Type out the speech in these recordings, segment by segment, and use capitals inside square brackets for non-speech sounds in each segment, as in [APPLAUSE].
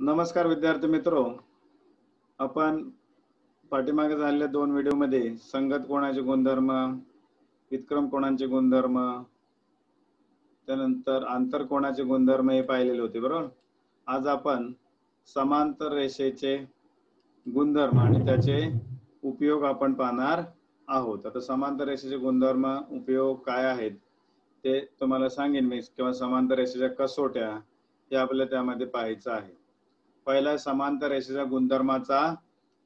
नमस्कार विद्यार्थी मित्रो. आपण पाठीमागे झालेल्या दोन व्हिडिओमध्ये संगत कोणाचे गुणधर्म विक्रम कोणाचे गुणधर्म त्यानंतर आंतर कोणाचे गुणधर्म हे पाहिलेले होते बरोबर? आज आपण समांतर रेषेचे गुणधर्म आणि त्याचे उपयोग आपण पाहणार आहोत. आता समांतर रेषेचे गुणधर्म उपयोग काय आहेत ते तुम्हाला सांगेन मी किंवा समांतर रेषेच्या कसोट्या हे आपल्याला त्यामध्ये पाहायचं आहे. पहिला समांतर रेषेच्या गुणधर्माचा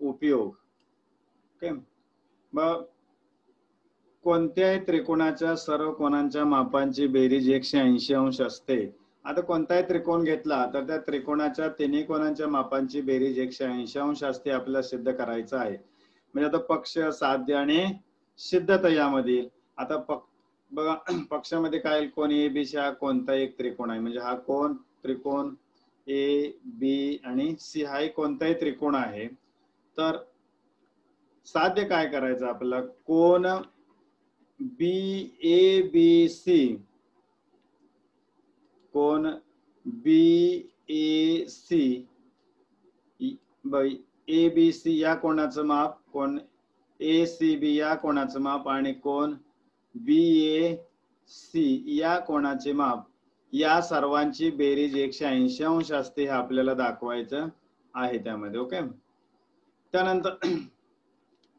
उपयोग. ओके? मग कोणत्याही त्रिकोणाच्या सर्व कोणांच्या मापांची बेरीज एकशे ऐंशी अंश असते. आता कोणताही त्रिकोण घेतला तर त्या त्रिकोणाच्या तिन्ही कोणांच्या मापांची बेरीज एकशे ऐंशी अंश असते आपल्याला सिद्ध करायचं आहे. म्हणजे आता पक्ष साध्य आणि सिद्धता यामधील आता पक बघा [CLEARS THROAT] पक्षामध्ये काय कोण ए बी हा कोणता एक त्रिकोण आहे? म्हणजे हा कोण त्रिकोण ए बी आणि सी हा एक कोणताही त्रिकोण आहे. तर साध्य काय करायचं आपल्याला? कोण बी ए बी सी कोण B A C A B C या कोणाचं माप? कोण ए सी बी या कोणाचं माप? आणि कोण बी ए सी या कोणाचे माप? या सर्वांची बेरीज एकशे ऐंशी अंश असते हे आपल्याला दाखवायचं आहे त्यामध्ये ओके त्यानंतर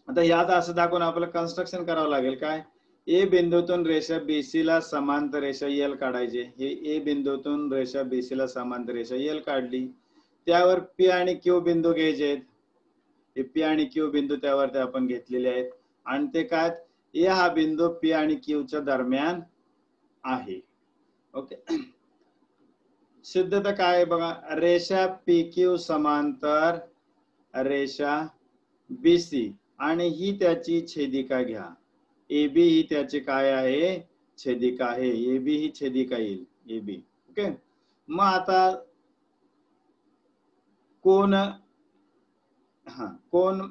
आता यात असं दाखवून आपल्याला कन्स्ट्रक्शन करावं लागेल. काय? ए बिंदूतून रेषा बीसी ला समांतर रेषा एल काढायचे. हे ए बिंदूतून रेषा बीसी ला समांतर रेषा एल काढली. त्यावर पी आणि क्यू बिंदू घ्यायचे आहेत. हे पी आणि क्यू बिंदू त्यावर ते आपण घेतलेले आहेत. आणि ते काय ए हा बिंदू पी आणि क्यूच्या दरम्यान आहे. ओके. सिद्धता काय बघा? रेषा पी क्यू समांतर रेषा बी सी आणि ही त्याची छेदिका घ्या. ए बी ही त्याची काय आहे? छेदिका आहे. ए बी ही छेदिका येईल. A B okay? मग आता कोण हा कोण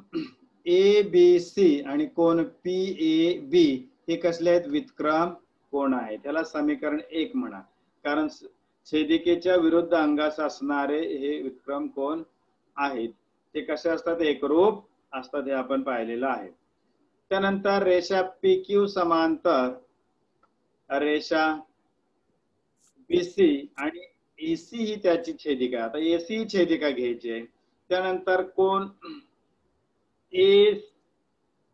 ए बी सी आणि कोण पी ए बी हे कसले आहेत? विक्रम कोण आहे? त्याला समीकरण एक म्हणा. कारण छेदिकेच्या विरुद्ध अंगास असणारे हे विक्रम कोण आहेत? ते कसे असतात? एकरूप असतात हे आपण पाहिलेलं आहे. त्यानंतर रेषा पी क्यू समांतर रेषा बीसी आणि एसी ही त्याची छेदिका आता एसी ही छेदिका घ्यायची आहे. त्यानंतर कोण? ए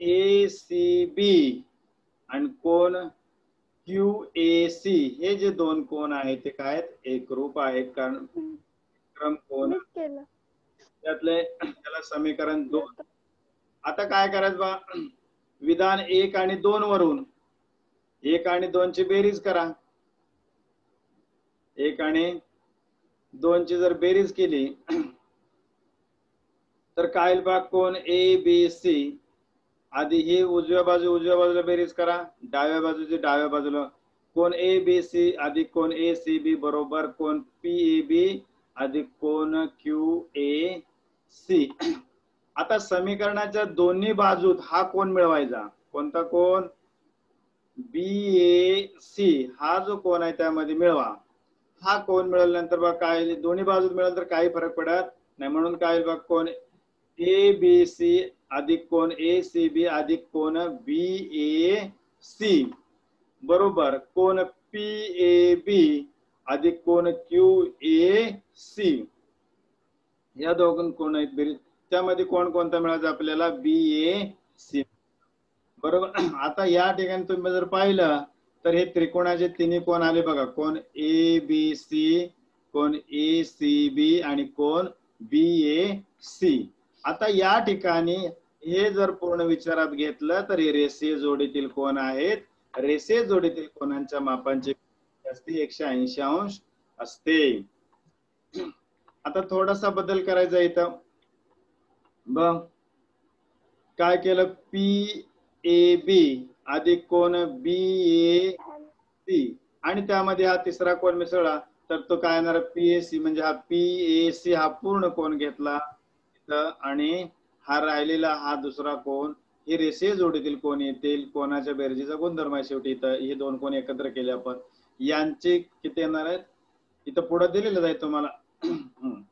ए सी बी आणि कोण? क्यू ए सी हे जे दोन कोण आहेत ते काय आहेत? एकरूप आहेत कारण. क्रम कोण? त्यातले त्याला समीकरण दोन. आता काय करायचं बा? विधान एक आणि दोन वरून. एक आणि दोन ची बेरीज करा. एक आणि दोन ची जर बेरीज केली तर काय बा? कोण? ए बी सी आधी ही उजव्या बाजू उजव्या बाजूला बेरीज करा. डाव्या बाजूची डाव्या बाजूला. कोण ए बी सी अधिक कोण ए सी बी बरोबर कोण पी ए बी अधिक कोण क्यू ए सी आता समीकरणाच्या दोन्ही बाजूत हा कोण मिळवायचा? कोणता कोण? बी ए सी हा जो कोण आहे त्यामध्ये मिळवा. हा कोण मिळाल्यानंतर बघा काय दोन्ही बाजूत मिळालं तर काही फरक पडत नाही. म्हणून काय बघ कोण ए बी सी अधिक कोण ए सी बी अधिक कोण बी ए सी? बरोबर. कोण पी ए बी अधिक कोण क्यू ए सी या दोघं कोण आहेत बेरीज? त्यामध्ये कोण कोणता मिळायचा आपल्याला? बी ए सी बरोबर. [CLEARS THROAT] आता या ठिकाणी तुम्ही जर पाहिलं तर हे त्रिकोणाचे तिन्ही कोण आले बघा. कोण ए बी सी कोण ए सी बी आणि कोण बी ए सी आता या ठिकाणी हे जर पूर्ण विचारात घेतलं तर हे रेसे जोडीतील कोण आहेत? रेसे जोडीतील कोणांच्या मापांची असते? एकशे ऐंशी अंश असते. आता थोडासा बदल करायचा इथं. ब काय केलं? P A B. अधिक कोण? B A C. आणि त्यामध्ये हा तिसरा कोण मिसळला? तर तो काय येणार? P A C. म्हणजे हा पी ए सी हा पूर्ण कोण घेतला? आणि हा राहिलेला हा दुसरा कोण? हे रेषे जोडीतील कोण येतील? कोणाच्या बेरजेचा गुणधर्म आहे शेवटी इथं? हे दोन कोण एकत्र केले आपण? यांचे किती येणार आहेत? इथं पुढे दिलेलं आहे तुम्हाला. [CLEARS THROAT]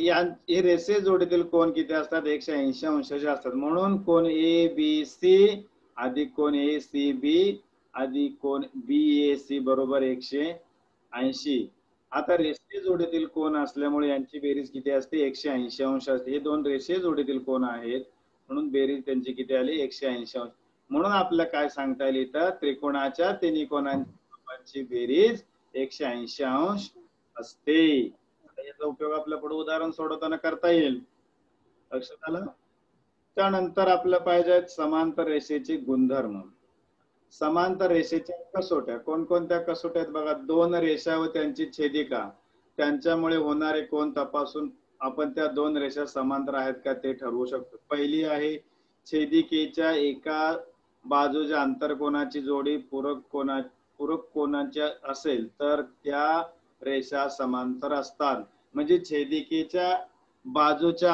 या हे रेषे जोडीतील कोण किती असतात? एकशे ऐंशी अंशाचे असतात. म्हणून कोण ए बी सी अधिक कोण ए सी बी अधिक कोण बी ए सी बरोबर एकशे ऐंशी. आता रेषे जोडीतील कोण असल्यामुळे यांची बेरीज किती असते? एकशे ऐंशी अंश असते. हे दोन रेषे जोडीतील कोण आहेत? म्हणून बेरीज त्यांची किती आली? एकशे ऐंशी अंश. म्हणून आपल्याला काय सांगता येईल इथं? त्रिकोणाच्या तिन्ही कोणांची बेरीज एकशे ऐंशी अंश असते. याचा उपयोग आपल्या पुढे उदाहरण सोडवताना करता येईल. लक्षात आलं? त्यानंतर आपलं पाहिजे समांतर रेषेचे गुणधर्म. समांतर रेषेच्या कसोट्या कोणकोणत्या कसोट्या आहेत बघा दोन रेषा व त्यांची छेदिका. त्यांच्यामुळे होणारे कोण तपासून आपण त्या दोन रेषा समांतर आहेत का ते ठरवू शकतो. पहिली आहे छेदिकेच्या एका बाजूच्या आंतरकोणाची जोडी पूरक कोणा पूरक कोणाच्या असेल तर त्या रेषा समांतर असतात. म्हणजे छेदिकेच्या बाजूच्या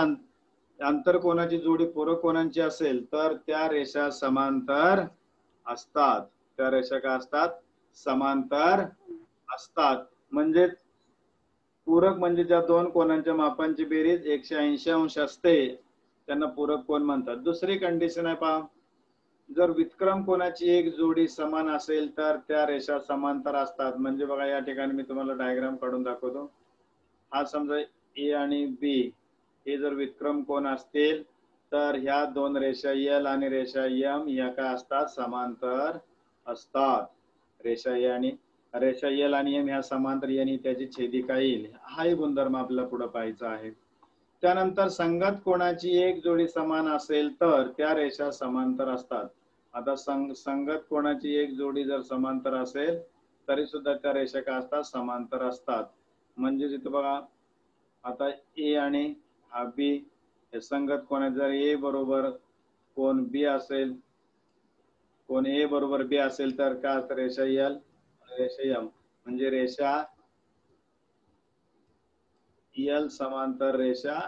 आंतरकोणाची जोडी पूरक कोणाची असेल तर त्या रेषा समांतर असतात. त्या रेषा काय असतात? समांतर असतात. म्हणजे पूरक म्हणजे ज्या दोन कोणांच्या मापांची बेरीज एकशे ऐंशी अंश असते. त्यांना पूरक कोण म्हणतात. दुसरी कंडिशन आहे पहा. जर विक्रम कोणाची एक जोडी समान असेल तर त्या रेषा समांतर असतात. म्हणजे बघा या ठिकाणी मी तुम्हाला डायग्राम काढून दाखवतो. हा समजा ए आणि बी. हे जर विक्रम कोण असतील तर ह्या दोन रेषा यल आणि रेषा यम या काय असतात समांतर असतात. रेषा ए आणि रेषा एल आणि एम ह्या समांतर यांनी त्याची छेदिका येईल. हाही गुणधर्म आपल्याला पुढे पाहायचा आहे. त्यानंतर संगत कोणाची एक जोडी समान असेल तर त्या रेषा समांतर असतात. आता संग संगत कोणाची एक जोडी जर समांतर असेल तरी सुद्धा त्या रेषा काय असतात? समांतर असतात. म्हणजे तिथं बघा आता ए आणि हा बी हे संगत कोणा जर ए बरोबर कोण बी असेल कोण ए बरोबर बी असेल तर का रेषा यल रेषा यम म्हणजे रेषा एल समांतर रेषा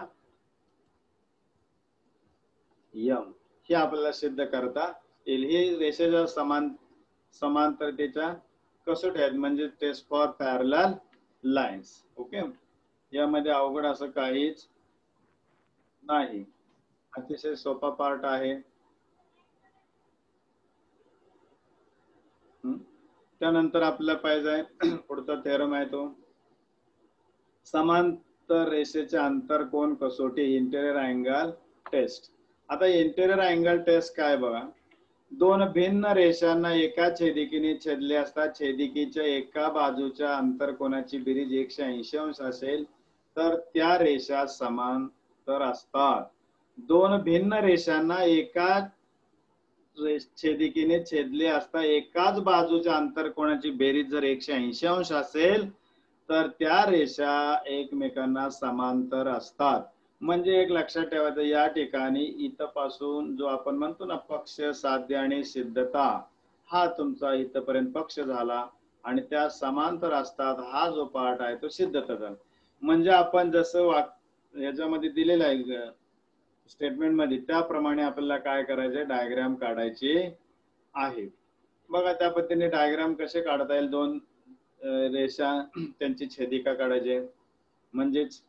यम हे आपल्याला सिद्ध करता येईल. हे रेषेच्या समान समांतरतेच्या कसोट आहेत. म्हणजे test for parallel lines okay यामध्ये अवघड असं काहीच नाही. अतिशय सोपा पार्ट आहे. त्यानंतर आपल्याला पाहिजे [CLEARS THROAT] पुढचा थेरम आहे तो. समांतर रेषेचे अंतर कोण? कसोटी इंटेरियर अँगल टेस्ट आता इंटेरियर अँगल टेस्ट काय बघा? दोन भिन्न रेषांना एका छेदिकीने छेदले असता छेदिकीच्या एका बाजूच्या अंतर कोणाची? बेरीज एकशे ऐंशी अंश असेल. तर त्या रेषा समान तर असतात. दोन भिन्न रेषांना एकाच छेदिकेने छेदले असता एकाच बाजूच्या अंतर कोणाची बेरीज जर एकशे ऐंशी अंश असेल तर त्या रेषा एकमेकांना समांतर असतात. म्हणजे एक लक्षात ठेवायचं या ठिकाणी इथपासून जो आपण म्हणतो ना पक्ष साध्य आणि सिद्धता हा तुमचा इथपर्यंत पक्ष झाला आणि त्या समांतर असतात हा जो पार्ट आहे तो सिद्धता झाला. म्हणजे आपण जसं वाक याच्यामध्ये दिलेलं आहे स्टेटमेंटमध्ये त्याप्रमाणे आपल्याला काय करायचे डायग्राम काढायचे आहे. बघा त्या पद्धतीने डायग्राम कसे काढता येईल? दोन रेषा [CLEARS THROAT] त्यांची छेदिका काढायचे. म्हणजेच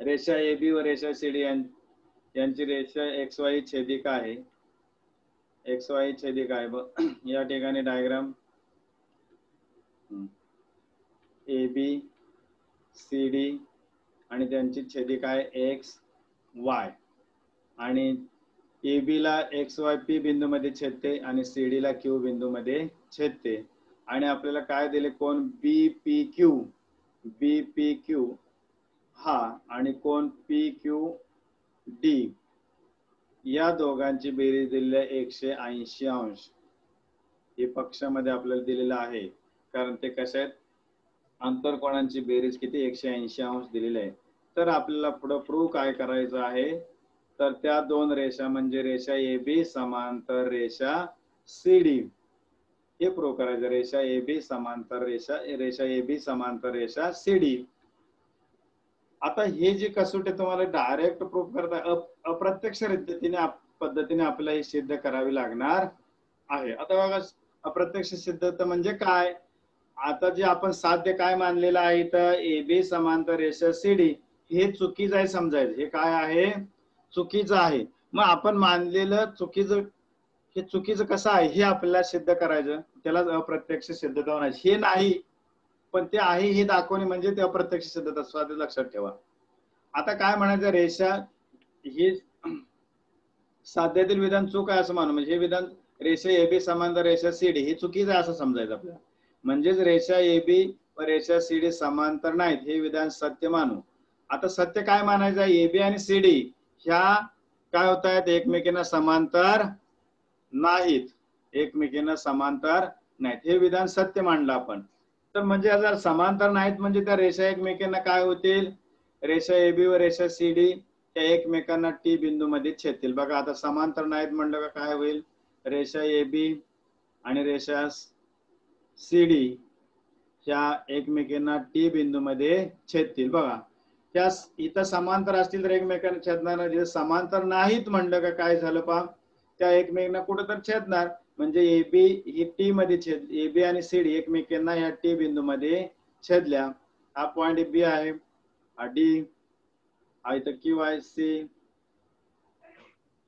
रेषा ए बी व रेषा सी डी यांची रेषा एक्स वाय छेदिका आहे. एक्स वाय छेदिका आहे. बघ [CLEARS THROAT] या ठिकाणी diagram A B C D आणि त्यांची छेदिका आहे एक्स वाय आणि ए बीला एक्स वाय पी बिंदू मध्ये छेदते आणि सी डी ला क्यू बिंदू मध्ये छेदते. आणि आपल्याला काय दिले? कोण? B P Q B P Q हा आणि कोण? पी क्यू डी या दोघांची बेरीज दिलेली आहे एकशे ऐंशी अंश. हे पक्षामध्ये आपल्याला दिलेलं आहे. कारण ते कसे आहेत? आंतरकोणांची बेरीज किती? एकशे ऐंशी अंश दिलेली आहे. तर आपल्याला पुढं प्रूव्ह काय करायचं आहे? तर त्या दोन रेषा म्हणजे रेषा ए बी समांतर रेषा सी डी. हे प्रूव्ह करायचं. रेषा ए बी समांतर रेषा रेषा ए बी समांतर रेषा सी डी. आता हे जे कसोटी तुम्हाला डायरेक्ट प्रूफ करता अप्रत्यक्ष पद्धतीने पद्धतीने आपल्याला हे सिद्ध करावी लागणार आहे. आता बघा अप्रत्यक्ष सिद्धता म्हणजे काय? आता जे आपण साध्य काय मानलेलं आहे तर ए बी समांतर रेषा सी डी हे चुकीचं आहे समजायचं. हे काय आहे? चुकीचं आहे. मग आपण मानलेलं चुकीचं हे चुकीचं कसं आहे? हे आपल्याला सिद्ध करायचं. त्याला अप्रत्यक्ष सिद्धता म्हणायची. हे नाही पण ते आहे हे दाखवणे म्हणजे ते अप्रत्यक्ष सिद्धता. स्वतः लक्षात ठेवा. आता काय म्हणायचं? रेषा हे साध्यातील विधान चूक आहे असं मानू. म्हणजे हे विधान रेषा ए बी समांतर रेषा सी डी हे चुकीचं आहे असं समजायचं आपल्याला. म्हणजेच रेषा ए बी व रेषा सी डी समांतर नाहीत. हे विधान सत्य मानू. आता सत्य काय मानायचं आहे? ए बी आणि सी डी ह्या काय होत आहेत? एकमेकींना समांतर नाहीत. एकमेकींना समांतर नाहीत. हे विधान सत्य मांडलं आपण. तर म्हणजे जर समांतर नाहीत म्हणजे त्या रेषा एकमेकींना काय होतील? रेषा ए बी व रेषा सी डी त्या एकमेकांना टी बिंदू मध्ये छेदतील. बघा आता समांतर नाहीत म्हणलं का काय होईल? रेषा ए बी आणि रेषा सी डी ह्या एकमेकींना टी बिंदू मध्ये छेदतील. बघा त्या इथं समांतर असतील तर एकमेकांना छेदणार जे समांतर नाहीत म्हणलं का काय झालं पा त्या एकमेकांना कुठं तर छेदणार. म्हणजे ए बी ही टी मध्ये छेद ए बी आणि सी डी एकमेकांना या टी बिंदू मध्ये छेदल्या. हा पॉइंट बी आहे. हा डी हा इथं क्यू आहे. सी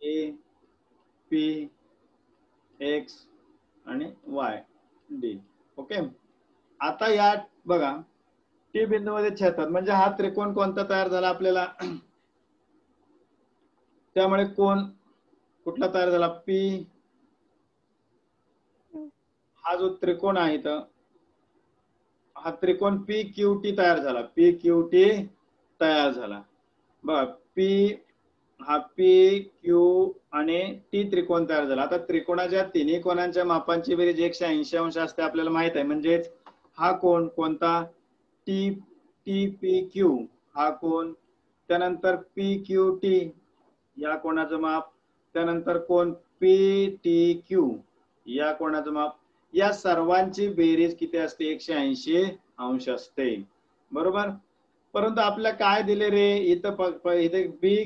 ए पी एक्स आणि वाय डी ओके? आता या बघा टी बिंदू मध्ये छेदतात. म्हणजे हा त्रिकोण कोणता तयार झाला आपल्याला? [CLEARS THROAT] त्यामुळे कोण कुठला तयार झाला? पी हा जो त्रिकोण आहे तर हा त्रिकोण पी क्यू टी तयार झाला. पी क्यू टी तयार झाला. बघा पी हा पी क्यू आणि टी त्रिकोण तयार झाला. आता त्रिकोणाच्या तिन्ही कोणांच्या मापांची बेरीज एकशे ऐंशी अंश असते आपल्याला माहीत आहे. म्हणजेच हा कोण कोणता? टी टी पी क्यू हा कोण? त्यानंतर पी क्यू टी या कोणाचं माप? त्यानंतर कोण? पी टी क्यू या कोणाचं माप? या सर्वांची बेरीज किती असते? एकशे ऐंशी अंश असते. बरोबर? परंतु आपल्याला काय दिले रे? इथं इथे बी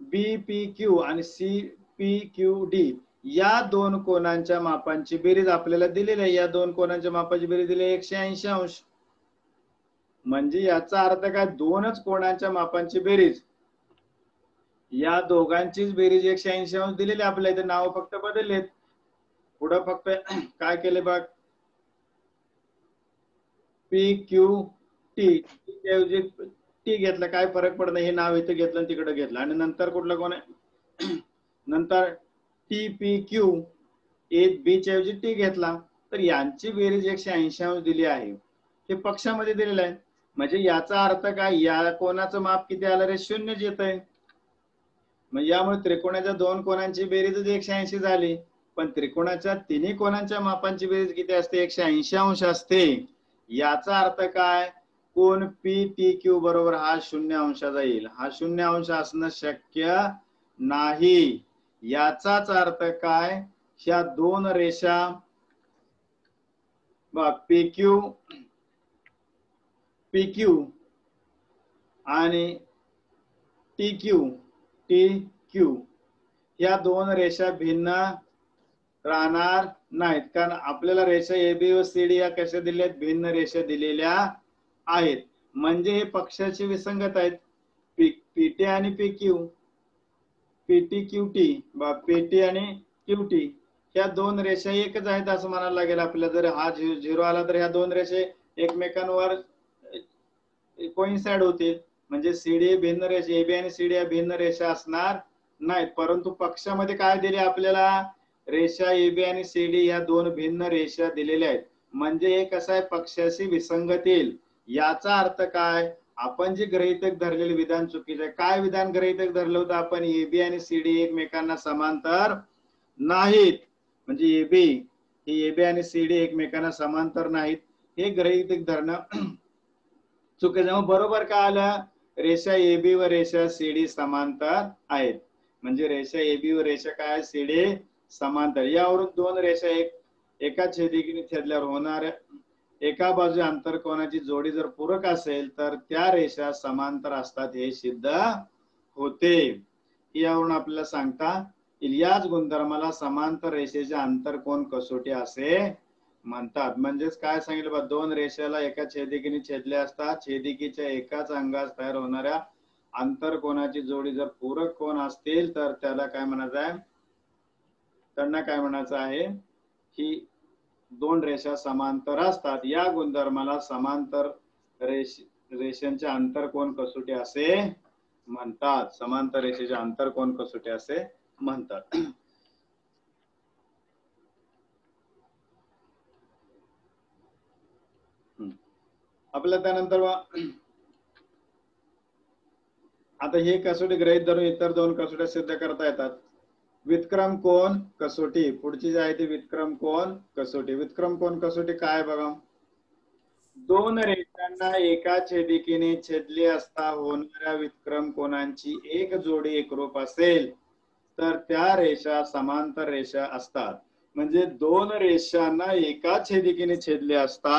बी पी क्यू आणि सी पी क्यू डी या दोन कोणांच्या मापांची बेरीज आपल्याला दिलेली आहे. या दोन कोणांच्या मापाची बेरीज दिली एकशे ऐंशी अंश. म्हणजे याचा अर्थ काय? दोनच कोणांच्या मापांची बेरीज. या दोघांचीच बेरीज एकशे ऐंशी अंश दिलेली आपल्या इथे नाव फक्त बदललेत. पुढं फक्त [CLEARS THROAT] काय केले बघ? पी क्यू टी ऐवजी टी घेतलं काय फरक पडत नाही हे नाव इथं घेतलं तिकडे घेतलं. आणि नंतर कुठलं कोण आहे? [CLEARS THROAT] नंतर टी पी क्यू ए बीच्या ऐवजी टी घेतला. तर यांची बेरीज एकशे ऐंशी अंश दिली आहे. हे पक्षामध्ये दिलेलं आहे. म्हणजे याचा अर्थ काय? या कोणाचं माप किती आलं रे? शून्यच येत आहे म्हणजे यामुळे त्रिकोणाच्या दोन कोणांची बेरीजच एकशे ऐंशी झाली. पण त्रिकोणाच्या तिन्ही कोणांच्या मापांची बेरीज किती असते? एकशे ऐंशी अंश असते. याचा अर्थ काय? कोण पी टी क्यू बरोबर हा शून्य अंशाचा येईल. हा शून्य अंश असणं शक्य नाही. याचाच अर्थ काय? ह्या दोन रेषा पी क्यू पी क्यू आणि टी क्यू टी क्यू या दोन रेषा भिन्न राहणार नाहीत. कारण आपल्याला रेषा ए बी व सी डी या कशा दिल्या आहेत? भिन्न रेषा दिलेल्या आहेत. म्हणजे हे पक्षाची विसंगत आहेत. पी पीटी आणि P Q PT Q T बा पीटी आणि क्यू टी ह्या दोन रेषा एकच आहेत असं म्हणायला लागेल आपल्याला. जर हा झिरो आला तर ह्या दोन रेषे एकमेकांवर कोइन्साइड होतील. म्हणजे सीडी भिन्न रेषा ए बी आणि सीडी या भिन्न रेषा असणार नाहीत. परंतु पक्षामध्ये काय दिले आपल्याला रेषा ए बी आणि सी डी या दोन भिन्न रेषा दिलेल्या आहेत. म्हणजे हे कसं आहे? पक्षाशी विसंगत येईल. याचा अर्थ काय? आपण जे गृहितक धरलेले विधान चुकीचं आहे. काय विधान गृहितक धरलं होतं आपण? एबी आणि सीडी एकमेकांना समांतर नाहीत. म्हणजे एबी बी ही आणि सीडी एकमेकांना समांतर नाहीत. हे ग्रहितक धरणं [CLEARS THROAT] चुकीचं मग बरोबर काय आलं? रेषा एबी व रेषा सीडी समांतर आहेत. म्हणजे रेषा एबी व रेषा काय सीडी समांतर. यावरून दोन रेषा एक एका छेदिकीने छेदल्यावर होणाऱ्या एका बाजू अंतरकोनाची जोडी जर पूरक असेल तर त्या रेषा समांतर असतात हे सिद्ध होते. यावरून आपल्याला सांगता याच गुणधर्माला समांतर रेषेचे अंतरकोन कसोटी असे म्हणतात. म्हणजेच काय सांगितलं बा दोन रेषेला एका छेदिकीने छेदले असतात. छेदिकीच्या एकाच अंगास तयार होणाऱ्या आंतरकोनाची जोडी जर पूरक कोण असतील तर त्याला काय म्हणायचं आहे? त्यांना काय म्हणायचं आहे? की दोन रेषा समांतर असतात. या गुणधर्माला समांतर रेष रेषांचे आंतरकोन कसोटी असे म्हणतात. समांतर रेषेचे आंतरकोन कसोटी असे म्हणतात. आपल्या त्यानंतर आता हे कसोटी गृहित धरून इतर दोन कसोट्या सिद्ध करता येतात. विक्रम कोण कसोटी. पुढची जी आहे ती विक्रम कोण कसोटी. विक्रम कोण कसोटी काय बघा? दोन रेषांना एका छेदिकेने छेदले असता होणाऱ्या विक्रम कोणांची एक जोडी एकरूप असेल तर त्या रेषा समांतर रेषा असतात. म्हणजे दोन रेषांना एका छेदिकेने छेदले असता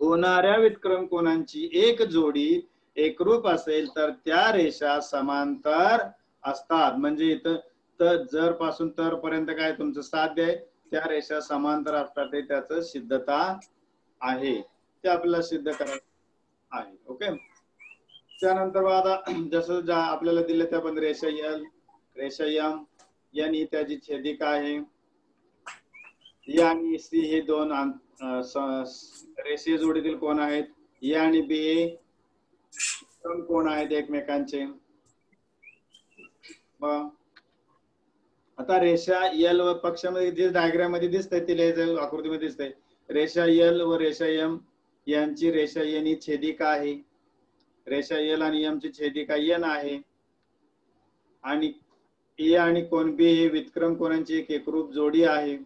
होणाऱ्या विक्रम कोणांची एक जोडी एकरूप असेल तर त्या रेषा समांतर असतात. म्हणजे इथं तर जर पासून तर पर्यंत काय तुमचं साध्य आहे? त्या रेषा समांतर असतात त्याच त्याचं सिद्धता आहे. ते आपल्याला सिद्ध करायचं आहे. ओके त्यानंतर आता जसं ज्या आपल्याला दिलं त्या पण रेषा यल रेषा यम एन ही त्याची छेदिका आहे. ए आणि सी हे दोन रेषीय जोडीतील कोण आहेत? ए आणि बी दोन कोण आहेत एकमेकांचे? मग आता रेषा यल व पक्षामध्ये जे डायग्राममध्ये दिसतंय ती लिहायचं आकृतीमध्ये दिसतंय. रेषा एल व रेषा यम यांची रेषा एन ही छेदिका आहे. रेषा एल आणि यम ची छेदिका एन आहे. आणि ए आणि कोण बी हे विक्रम कोणांची एक एकरूप जोडी आहे.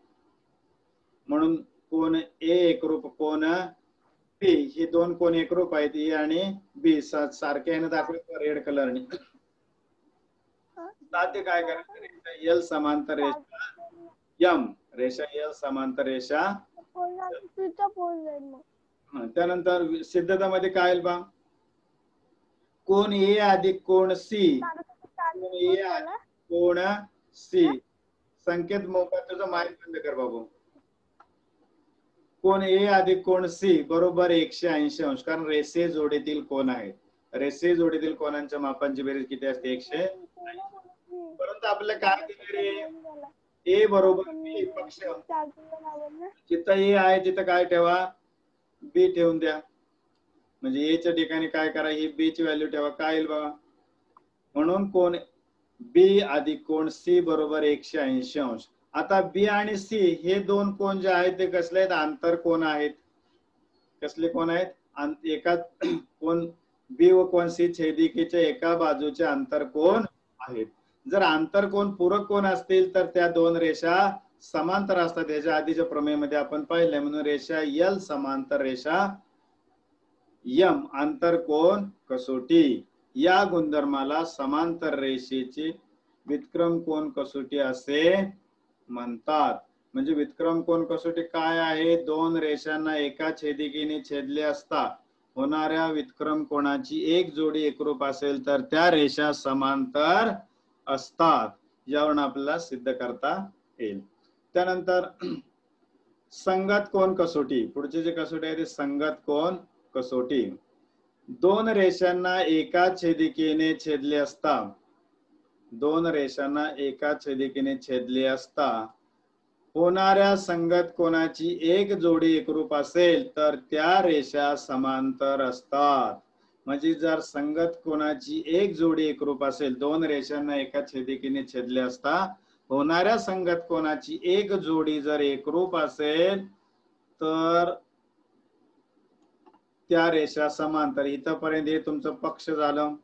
म्हणून कोण ए एकरूप कोण बी हे दोन कोण एकरूप आहेत ए आणि बी सारखे आहे ना दाखवले रेड कलरने साध्य काय करायचं रेषा यल समांतर रेषा यम रेषा यल समांतर रेषा त्यानंतर सिद्धतामध्ये काय येईल बा कोण ए अधिक कोण सी? कोण ए कोण सी? संकेत मोबाईल तुझा माईक बंद कर बाबू. कोण ए अधिक कोण सी? बरोबर एकशे ऐंशी अंश. कारण रेसे जोडीतील कोण आहेत? रेसे जोडीतील कोणांच्या मापांची बेरीज किती असते? एकशे परंतु आपल्याला काय केलं रे ए बरोबर बी पक्ष जिथं ए आहे तिथं काय ठेवा? बी ठेवून द्या. म्हणजे ए च्या ठिकाणी काय करा? ही बी ची व्हॅल्यू ठेवा. काय येईल बाबा म्हणून कोण बी अधिक कोण सी बरोबर एकशे ऐंशी अंश. आता बी आणि सी हे दोन कोण जे आहेत ते कसले आहेत? आंतर कोण आहेत? कसले कोण आहेत? एका कोण बी व कोण सी छेदिकेच्या एका बाजूचे अंतर कोण आहेत? जर आंतर कोण पूरक कोण असतील तर त्या दोन रेषा समांतर असतात. याच्या आधीच्या प्रमेयमध्ये आपण पाहिलंय. म्हणून रेषा यल समांतर रेषा यम आंतर कोण? कसोटी. या गुणधर्माला समांतर रेषेची विक्रम कोण कसोटी असे म्हणतात. म्हणजे विक्रम कोण कसोटी काय आहे? दोन रेषांना एका छेदिकेने छेदले असता होणाऱ्या विक्रम कोणाची एक जोडी एकरूप असेल तर त्या रेषा समांतर असतात यावरून आपल्याला सिद्ध करता येईल. त्यानंतर संगत कोण कसोटी? पुढचे जे कसोटी आहे ते संगत कोण कसोटी? दोन रेषांना एका छेदिकेने छेदले असता दोन रेषांना एका छेदिकेने छेदले असता होणाऱ्या संगत कोणाची एक जोडी एकरूप असेल तर त्या रेषा समांतर असतात. म्हणजे जर संगत कोणाची एक जोडी एकरूप असेल दोन रेषांना एका छेदिकेने छेदले असता होणाऱ्या संगत कोणाची एक जोडी जर एकरूप असेल तर त्या रेषा समांतर इथपर्यंत हे तुमचं पक्ष झालं.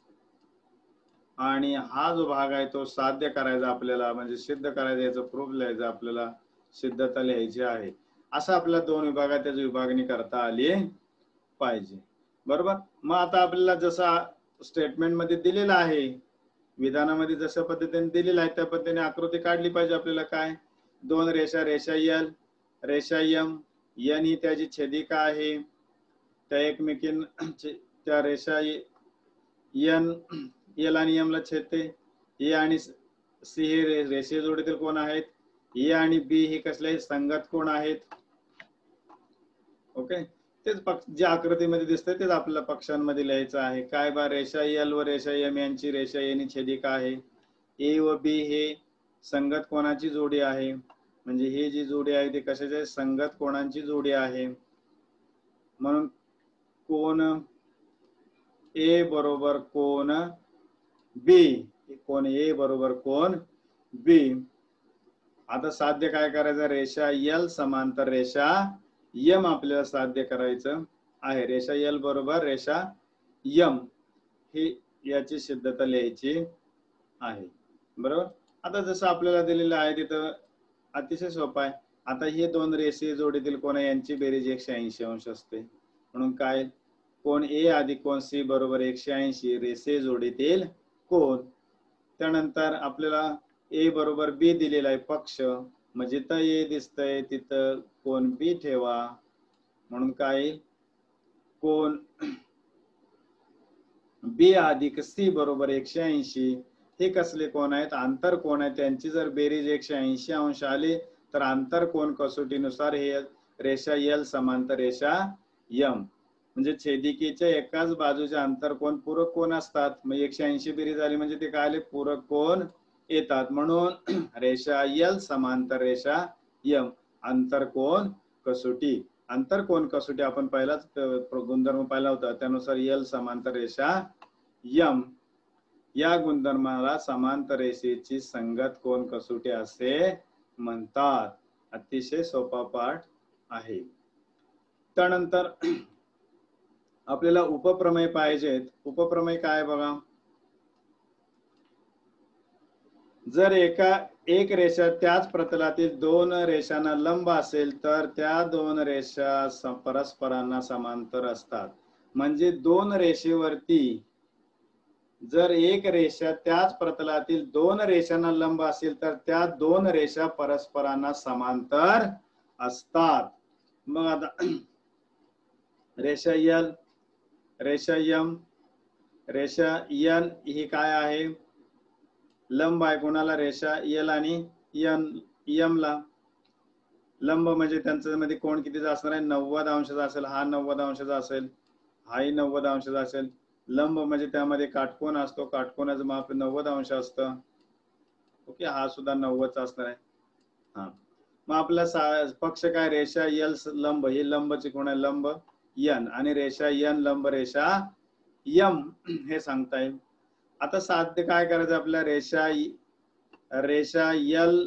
आणि हा जो भाग आहे तो साध्य करायचा आपल्याला म्हणजे सिद्ध करायचा याचं प्रूफ लिहायचं आपल्याला सिद्धता लिहायची आहे. असं आपल्याला दोन विभागात त्याची विभागणी करता आली पाहिजे. बरोबर? मग आता आपल्याला जसा स्टेटमेंटमध्ये दिलेला आहे विधानामध्ये जशा पद्धतीने दिलेलं आहे त्या पद्धतीने आकृती काढली पाहिजे आपल्याला काय? दोन रेषा रेषा यल रेषा यम यन ही त्याची छेदिका आहे. त्या एकमेकीन [CLEARS THROAT] त्या रेषा यन एल आणि यमला छेदते. ए आणि सी हे रे- रेषे जोडीतील कोण आहेत? ए आणि बी हे कसले? संगत कोण आहेत? ओके? तेच पक्ष जे आकृतीमध्ये दिसतंय तेच आपल्याला पक्षांमध्ये लिहायचं आहे. काय बा रेषा एल व रेषा यम यांची रेषा e यांनी छेदिका आहे? ए व बी हे संगत कोणाची जोडी आहे? म्हणजे ही जी जोडी आहे ती कशाचे संगत कोणाची जोडी आहे? म्हणून कोण ए बरोबर कोण बी कोण ए बरोबर कोण बी आता साध्य काय करायचं? रेषा यल समांतर रेषा यम आपल्याला साध्य करायचं आहे. रेषा यल बरोबर रेषा यम ही याची सिद्धता लिहायची आहे. बरोबर? आता जसं आपल्याला दिलेलं आहे तिथं अतिशय सोपं आहे. आता हे दोन रेषे जोडीतील कोण आहे? यांची बेरीज एकशे ऐंशी अंश असते. म्हणून काय? कोण ए आधी कोण सी बरोबर एकशे ऐंशी रेषे जोडीतील कोण? त्यानंतर आपल्याला ए बरोबर बी दिलेला आहे पक्ष. मग जिथं ये दिसतंय तिथं कोण बी ठेवा म्हणून काय? कोण बी अधिक सी बरोबर एकशे ऐंशी हे कसले कोण आहेत? आंतर कोण आहेत त्यांची जर बेरीज एकशे ऐंशी अंश आली तर आंतर कोण कसोटीनुसार? हे रेषा यल समांतर रेषा यम म्हणजे छेदिकेच्या एकाच बाजूचे अंतर कोण? पूरक कोण असतात? मग एकशे ऐंशी बेरीज आली म्हणजे ते काय आले? पूरक कोण? येतात. म्हणून [CLEARS THROAT] रेषा यल समांतर रेषा यम आंतरकोन कसोटी. आंतरकोन कसोटी आपण पहिलाच गुणधर्म पाहिला होता. त्यानुसार यल समांतर रेषा यम या गुणधर्माला समांतर रेषेची संगत कोण कसोटी असे म्हणतात. अतिशय सोपा पाठ आहे. त्यानंतर [CLEARS THROAT] आपल्याला उपप्रमेय पाहिजेत. उपप्रमेय काय बघा? जर एका एक रेषा त्याच प्रतलातील दोन रेषांना लंब असेल तर त्या दोन रेषा परस्परांना समांतर असतात. म्हणजे दोन रेषेवरती जर एक रेषा त्याच प्रतलातील दोन रेषांना लंब असेल तर त्या दोन रेषा परस्परांना समांतर असतात. मग आता [CLEARS THROAT] रेषा यल रेषा यम रेषा यन ही काय आहे? लंब आहे कोणाला रेषा यल आणि यन यमला लंब म्हणजे त्यांच्या मध्ये कोण कितीचा असणार आहे? नव्वद अंशाचा असेल हा नव्वद अंशाचा असेल हाही नव्वद अंशाचा असेल. लंब म्हणजे त्यामध्ये काटकोन असतो काटकोनाचं माप नव्वद अंश असतं. ओके हा सुद्धा नव्वदचा असणार आहे. हा. मग आपला पक्ष काय? रेषा यल लंब. ही लंबची कोण आहे? लंब यन आणि रेषा यन लंब रेषा यम हे सांगता येईल. आता साध्य काय करायचं आपल्या रेषा रेषा यल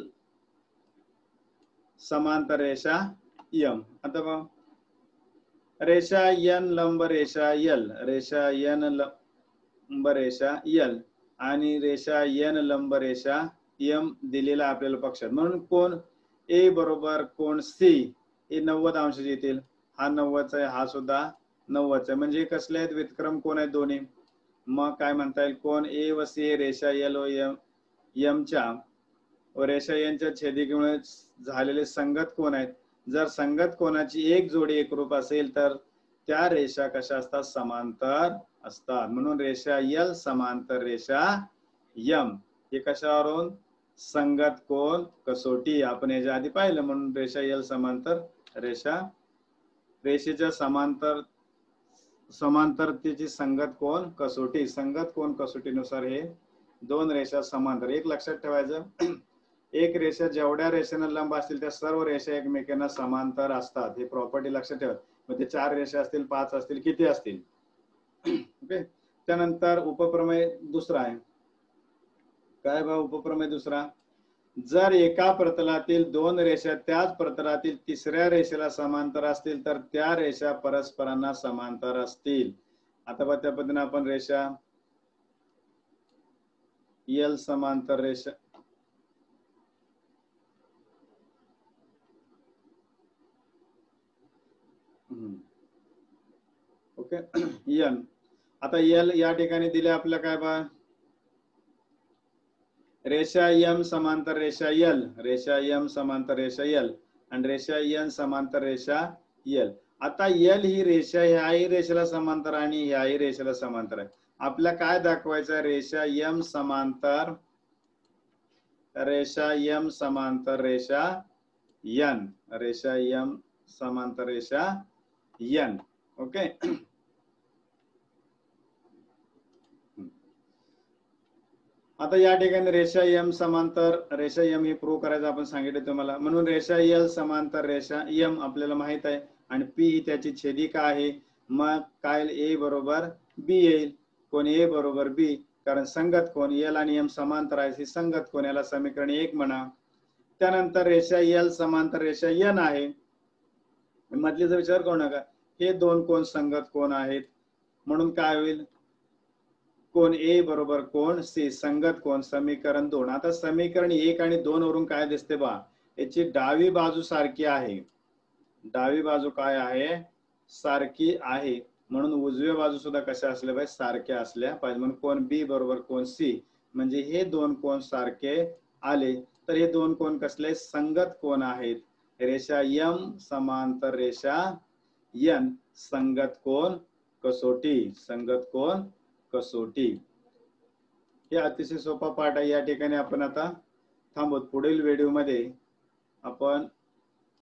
समांतर रेषा यम आता बघ. रेषा यन लंब रेषा यल रेषा यन लंब रेषा यल आणि रेषा यन लंब रेषा यम दिलेला आपल्याला पक्षात. म्हणून कोण? ए बरोबर कोण? सी हे नव्वद अंश येतील. हा नव्वदचा आहे हा सुद्धा नव्वदचा आहे. म्हणजे कसले आहेत? विक्रम कोण आहेत दोन्ही? मग काय म्हणता येईल? कोण ए व सी रेषा यल व एम यमच्या व रेषा यांच्या छेदिकेमुळे झालेले संगत कोण आहेत? जर संगत कोणाची एक जोडी एकरूप असेल तर त्या रेषा कशा असतात? समांतर असतात. म्हणून रेषा यल समांतर रेषा यम हे कशावरून? संगत कोण? कसोटी. आपण याच्या आधी पाहिलं म्हणून रेषा यल समांतर रेषा रेषेच्या समांतर समांतरतेची संगत कोण? कसोटी. संगत कोण कसोटीनुसार हे? दोन रेषा समांतर. एक लक्षात ठेवायचं. एक रेषा जेवढ्या रेषेनं लंब असतील त्या सर्व रेषा एकमेकांना समांतर असतात. हे प्रॉपर्टी लक्षात ठेवा. मग ते चार रेषा असतील पाच असतील किती असतील? ओके? त्यानंतर उपप्रमेय दुसरा आहे. काय बा उपप्रमेय दुसरा? जर एका प्रतलातील दोन रेषा त्याच प्रतलातील तिसऱ्या रेषेला समांतर असतील तर त्या रेषा परस्परांना समांतर असतील. आता बा त्या पद्धतीने आपण रेषा यल समांतर रेषा. ओके. [CLEARS THROAT] यन आता यल या ठिकाणी दिले आपल्या काय बा? रेषा यम समांतर रेषा यल रेषा यम समांतर रेषा यल आणि रेषा यन समांतर रेषा यल. आता यल ही रेषा ह्याही रेषेला समांतर आणि ह्याही रेषेला समांतर आहे. आपल्या काय दाखवायचं रेषा यम समांतर रेषा यम समांतर रेषा यन. रेषा यम समांतर रेषा यन. ओके? आता या ठिकाणी रेषा एम समांतर रेषा एम हे प्रूव्ह करायचं आपण सांगितलं तुम्हाला. म्हणून रेषा एल समांतर रेषा एम आपल्याला माहीत आहे. आणि पी ही त्याची छेदिका आहे. मग काय ए बरोबर बी येईल. कोण ए बरोबर बी कारण संगत कोण एल आणि एम समांतर आहे ही संगत कोण? याला समीकरण एक म्हणा. त्यानंतर रेषा एल समांतर रेषा एन आहे. मधलीचा विचार करू नका. हे दोन कोण संगत कोण आहेत? म्हणून काय होईल? कोण ए बरोबर कोण सी? संगत कोण? समीकरण दोन. आता समीकरण एक आणि दोन वरून काय दिसते बा? याची डावी बाजू सारखी आहे. डावी बाजू काय आहे? सारखी आहे. म्हणून उजव्या बाजू सुद्धा कशा असल्या पाहिजे? सारख्या असल्या पाहिजे. म्हणून कोण बी बरोबर कोण सी? म्हणजे हे दोन कोण सारखे आले. तर हे दोन कोण कसले? संगत कोण आहेत? रेषा यम समांतर रेषा यन. संगत कोण? कसोटी. संगत कोण? कसोटी. हे अतिशय सोपा पाठ आहे. या ठिकाणी आपण आता थांबत. पुढील व्हिडिओमध्ये आपण